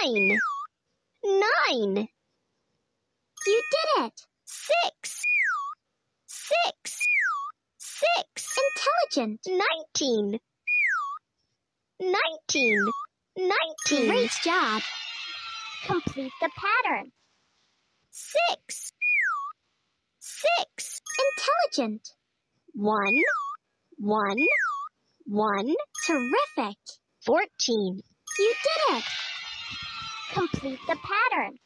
Nine. Nine. You did it! Six. Six. Six. Intelligent! Nineteen. Nineteen. Nineteen. Great job! Complete the pattern. Six. Six. Intelligent! One. One. One. Terrific! Fourteen. You did it! Complete the pattern.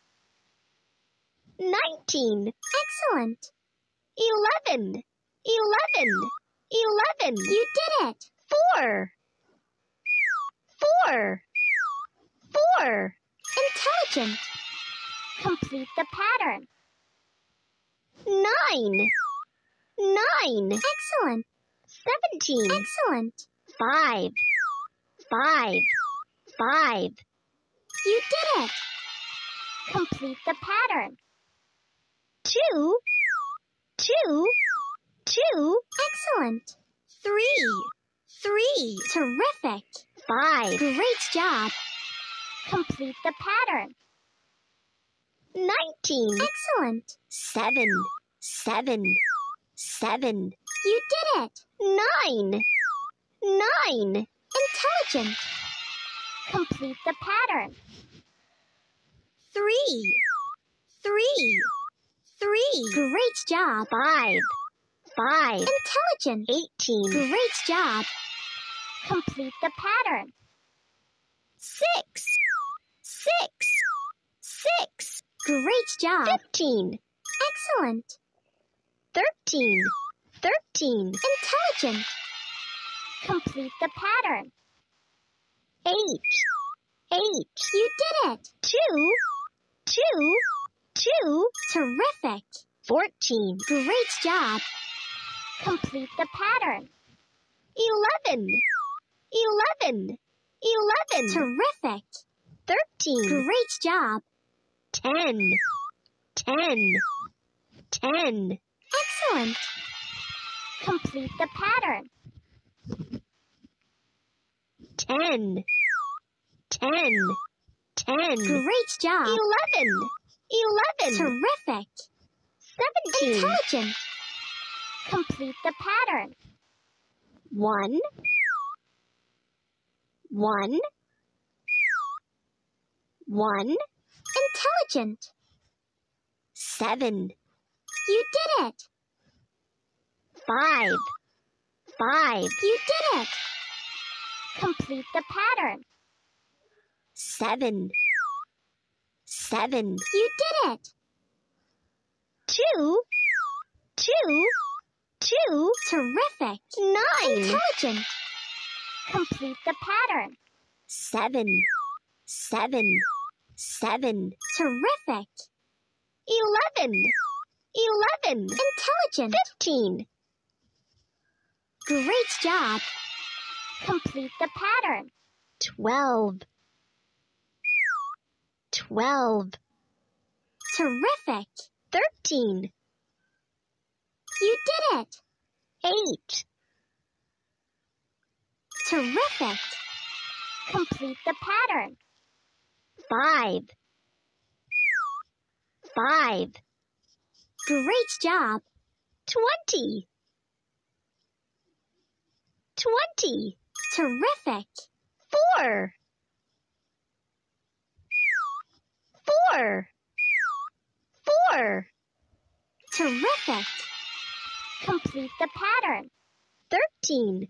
Nineteen. Excellent! Eleven. Eleven. Eleven. You did it! Four. Four. Four. Intelligent! Complete the pattern. Nine. Nine. Excellent! Seventeen. Excellent! Five. Five. Five. You did it! Complete the pattern. Two. Two. Two. Excellent! Three. Three. Terrific! Five. Great job! Complete the pattern. Nineteen. Excellent! Seven. Seven. Seven. You did it! Nine. Nine. Intelligent! Complete the pattern. Three. Three. Three. Great job! Five. Five. Intelligent! Eighteen. Great job! Complete the pattern. Six. Six. Six. Great job! Fifteen. Excellent! Thirteen. Thirteen. Intelligent! Complete the pattern. Eight. Eight. You did it! Two. Two. Two. Terrific! Fourteen. Great job! Complete the pattern. Eleven. Eleven. Eleven. Terrific! Thirteen. Great job! Ten. Ten. Ten. Excellent! Complete the pattern. Ten. Ten. Ten. Great job! Eleven. Eleven. Terrific! Seventeen. Intelligent! Complete the pattern. One. One. One. Intelligent! Seven. You did it! Five. Five. You did it! Complete the pattern. Seven. Seven. You did it! Two. Two. Two. Terrific! Nine. Intelligent! Complete the pattern. Seven. Seven. Seven. Terrific! Eleven. Eleven. Intelligent! Fifteen. Great job! Complete the pattern. Twelve. Twelve. Terrific! Thirteen. You did it! Eight. Terrific! Complete the pattern. Five. Five. Great job! Twenty. Twenty. Terrific! Four. Four. Four. Terrific! Complete the pattern. Thirteen.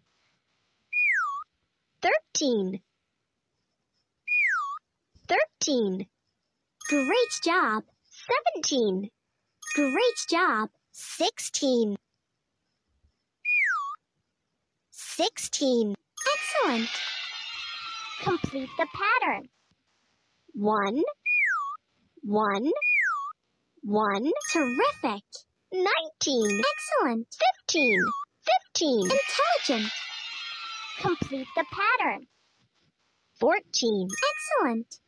Thirteen. Thirteen. Great job! Seventeen. Great job! Sixteen. Sixteen. Excellent! Complete the pattern. One. One. One. Terrific! Nineteen. Excellent! Fifteen. Fifteen. Intelligent! Complete the pattern. Fourteen. Excellent!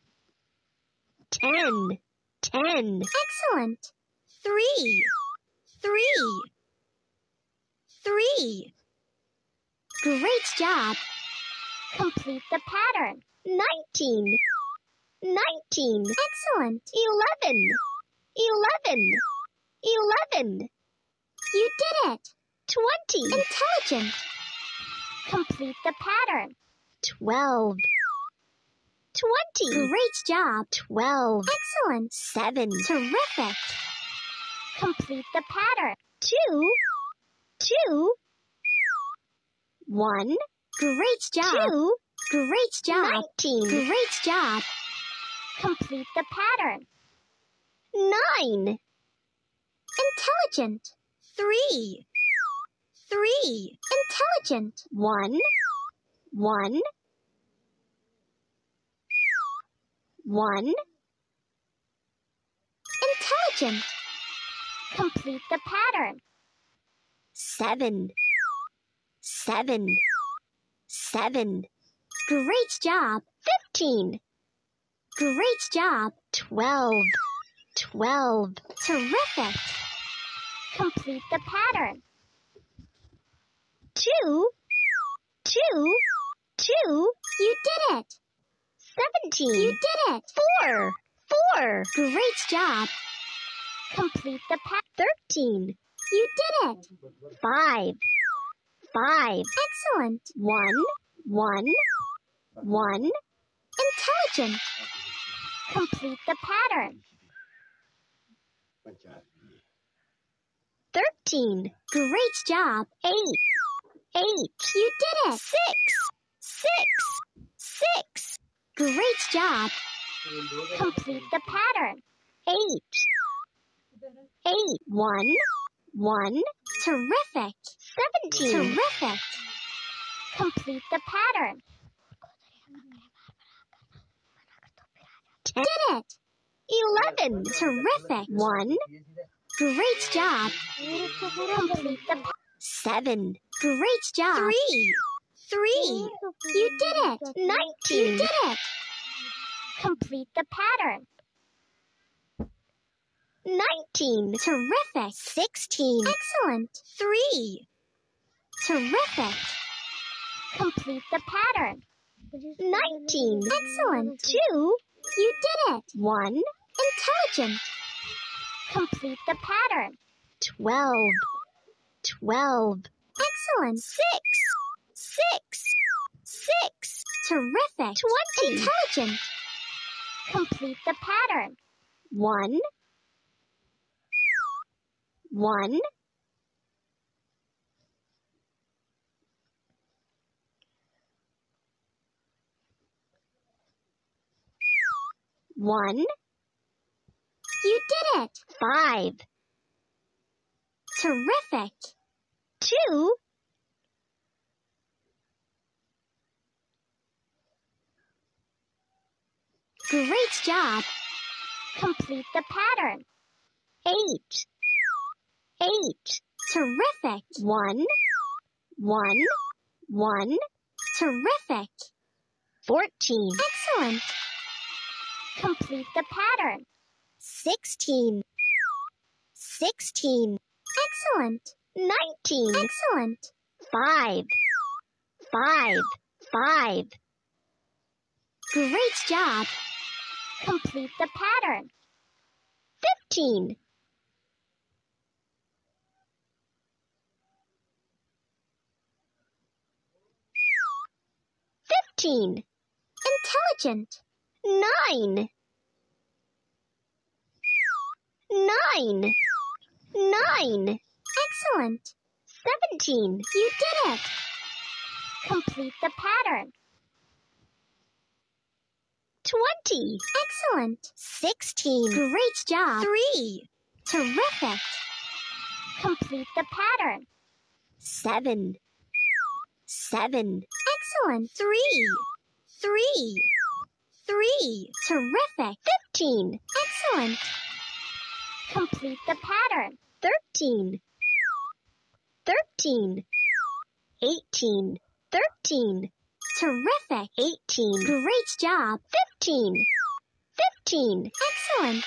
Ten. Ten. Excellent! Three. Three. Three. Great job! Complete the pattern. Nineteen. Nineteen. Fifteen. Excellent. Eleven. Eleven. Eleven. You did it. Twenty. Intelligent. Complete the pattern. Twelve. Twenty. Great job. Twelve. Excellent. Seven. Terrific. Complete the pattern. Two. Two. One. Great job. Two. Great job. Nineteen. Great job. Complete the pattern. Nine. Intelligent. Three. Three. Intelligent. One. One. One. Intelligent. Complete the pattern. Seven. Seven. Seven. Great job. Fifteen. Great job. Twelve. Twelve. Terrific. Complete the pattern. Two. Two. Two. You did it. Seventeen. You did it. Four. Four. Great job. Complete the pattern. Thirteen. You did it. Five. Five. Excellent. One. One. One. Intelligent. Complete the pattern. Thirteen. Great job. Eight. Eight. You did it. Six. Six. Six. Great job. Complete the pattern. Eight. Eight. One. One. Terrific. Seventeen. Terrific. Complete the pattern. Did it. Eleven. Terrific. One. Great job. Complete the Seven. Great job. Three. Three. You did it. Nineteen! You did it. Complete the pattern. Nineteen. Terrific. Sixteen. Excellent. Three. Terrific. Complete the pattern. Nineteen. Excellent. Two. You did it. One. Intelligent. Complete the pattern. Twelve. Twelve. Excellent. Six. Six. Six. Terrific. Twenty. Intelligent. Complete the pattern. One. One. One. You did it. Five. Terrific. Two. Great job. Complete the pattern. Eight. Eight. Terrific. One. One. One. Terrific. Fourteen. Excellent. Complete the pattern. Sixteen. Sixteen. Excellent. Nineteen. Excellent. Five. Five. Five. Great job. Complete the pattern. Fifteen. Fifteen. Intelligent. Nine. Nine. Nine. Excellent. Seventeen. You did it. Complete the pattern. Twenty. Excellent. Sixteen. Great job. Three. Terrific. Complete the pattern. Seven. Seven. Excellent. Three. Three. Three. Terrific. Fifteen. Excellent. Complete the pattern. Thirteen. Thirteen. Eighteen. Thirteen. Terrific. Eighteen. Great job. Fifteen. Fifteen. Excellent.